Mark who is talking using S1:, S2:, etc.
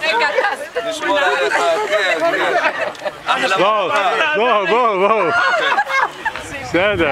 S1: רגע, טס.
S2: נשמור עליך, כן, כן. אחלה
S3: בואו,
S2: מחמאה.
S3: בואו, בואו, בואו. בסדר.